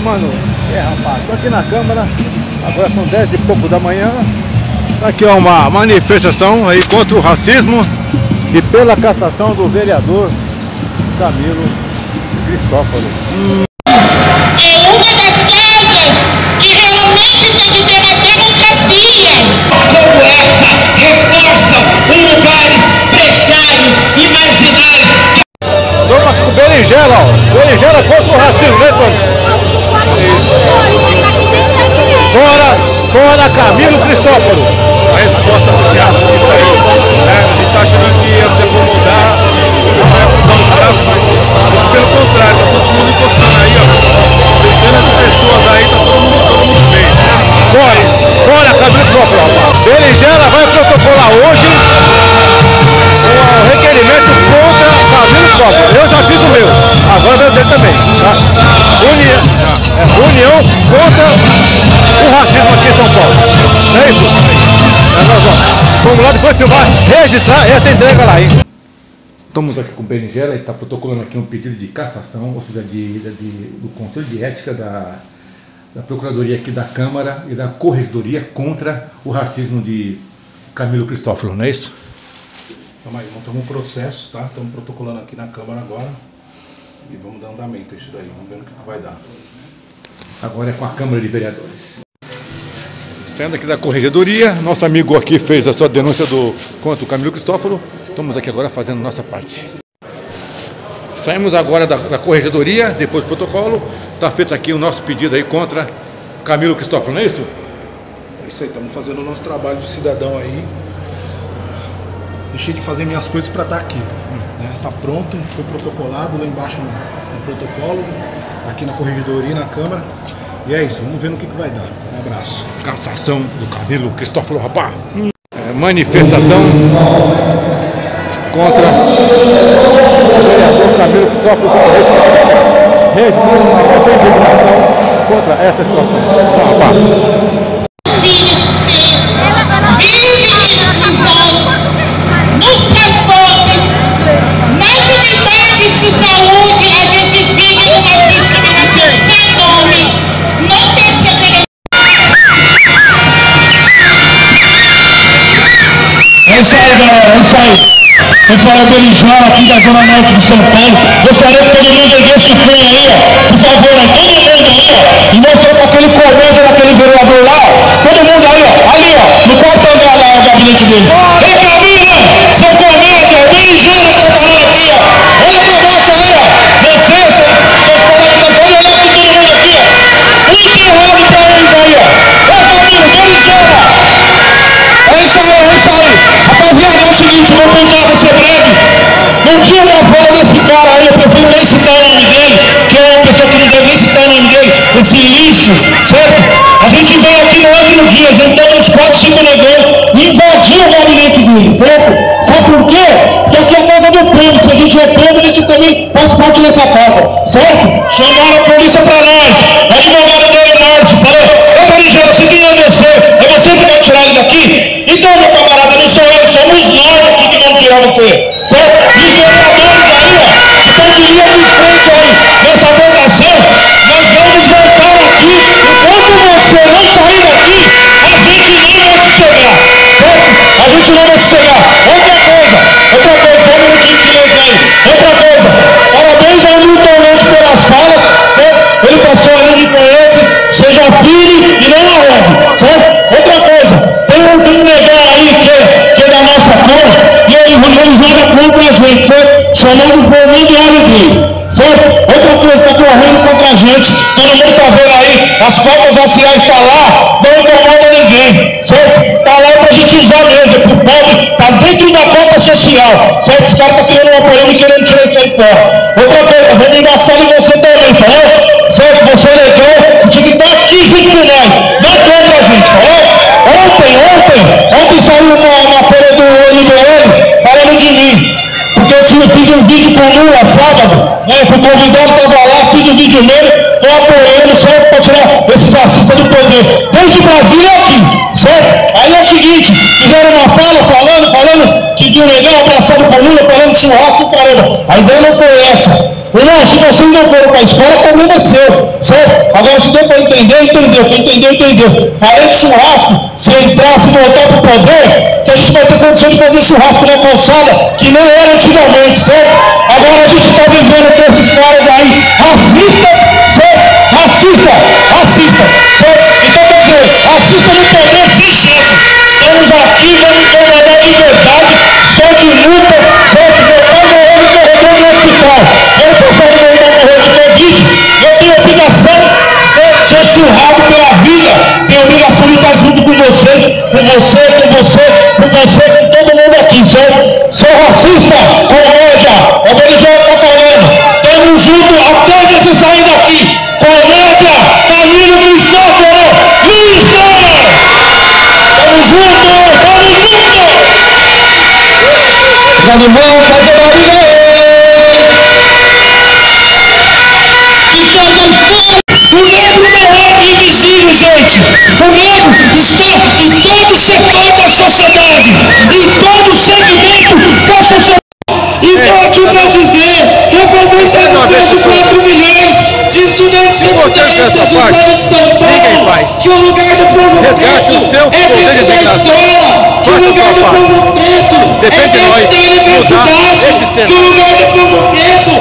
aí, mano? É, rapaz, tô aqui na Câmara, agora são 10 e pouco da manhã. Aqui é uma manifestação aí contra o racismo e pela cassação do vereador Camilo Cristófalo. Hum. É uma das causas que realmente tem que ter uma democracia. Como essa reforçam lugares precários e marginais. Toma com berinjela, ó. Berinjela contra o racismo, né, mano? Fora, fora Camilo Cristófalo. A resposta para esse racista aí, né? A gente tá achando que ia se acomodar, começar a cruzar os braços, mas contra o racismo aqui em São Paulo. Não é isso? É, nós vamos. Vamos lá depois filmar, registrar essa entrega lá, hein? Estamos aqui com o Berinjela, ele está protocolando aqui um pedido de cassação, ou seja, de, de, do Conselho de Ética da, da Procuradoria aqui da Câmara e da Corregedoria contra o racismo de Camilo Cristófalo, não é isso? Então, aí, montamos um processo, tá? Estamos protocolando aqui na Câmara agora e vamos dar andamento a isso daí, vamos ver que, que vai dar. Agora é com a Câmara de Vereadores. Saindo aqui da Corregedoria, nosso amigo aqui fez a sua denúncia do, contra o Camilo Cristófalo. Estamos aqui agora fazendo nossa parte. Saímos agora da, da Corregedoria, depois do protocolo. Está feito aqui o nosso pedido aí contra Camilo Cristófalo, não é isso? É isso aí, estamos fazendo o nosso trabalho de cidadão aí. Deixei de fazer minhas coisas para estar tá aqui. Né? Tá pronto, foi protocolado lá embaixo no, no, protocolo, aqui na corregedoria, na Câmara. E é isso, vamos ver no que, que vai dar. Um abraço. Cassação do Camilo Cristófalo Rapá. É, manifestação contra o vereador Camilo uma nossa indignação contra essa situação. Então, rapá. Galera, é isso aí. Eu falei Berinjela aqui da Zona Norte de São Paulo. Gostaria que todo mundo erguesse o punho aí, ó. Por favor, aí, todo mundo aí, ó. E mostrou para aquele comédia daquele vereador lá, ó. Todo mundo aí, ó. Ali, ó. No quarto andar lá, o gabinete dele. Se a gente é povo, a gente também faz parte dessa casa, certo? Chamaram a polícia pra nós, o advogado dele norte, falou, ô Marijano, você quem é você? É você que vai tirar ele daqui? Então, meu camarada, não sou eu, somos nós aqui que vamos tirar você, certo? E os vereadores aí, ó, estão de linha de frente aí nessa votação, nós vamos voltar aqui, enquanto você não sair daqui, a gente não vai sossegar, certo? A gente não vai sossegar. Outra filho e não arrogue, certo? Outra coisa, tem um, negão aí que, que é da nossa cor, e ele, ele joga contra a gente, certo? Chamando o Fernando Óleo dele, certo? Outra coisa, está correndo contra a gente, todo mundo está vendo aí, as cotas raciais estão tá lá, não incomoda ninguém, certo? Está lá pra gente usar mesmo, pro pobre, está dentro da cota social, certo? Os caras estão tá criando uma polêmica e querendo tirar isso aí fora. Outra coisa, vamos embaçar vídeo com o Lula sábado, né? Fui convidado, estava lá, fiz um vídeo nele, estou apoiando certo para tirar esses racistas do poder. Desde Brasília aqui, certo? Aí é o seguinte, fizeram uma fala falando, falando que de um legal abraçado com Lula, falando churrasco, caramba. A ideia não foi essa. Irmão, se vocês não foram para a escola, problema é seu, certo? Agora, se deu para entender, entendeu. Quem entendeu, entendeu. Falei de churrasco, se entrar, se voltar para o poder, que a gente vai ter condição de fazer churrasco na calçada, que nem era antigamente, certo? Agora a gente está vivendo com esses caras aí, racistas, certo? Racista, racista, certo? Então, quer dizer, racista no poder sem. Estamos aqui, vamos incomodar de verdade, só de luta, com você, com você, com você, com todo mundo aqui, certo? Seu racista, comédia, é o Beligeiro está falando, tamo junto até gente sair daqui, comédia, Camilo Cristóforo, Luiz Tamo junto, tamo junto! Animal, fazer aqui para dizer, representando mais de 4 milhões de estudantes estudantes do estado de São Paulo, que o lugar do povo preto é dentro da escola, que o lugar do povo preto é dentro da universidade, que o lugar do povo preto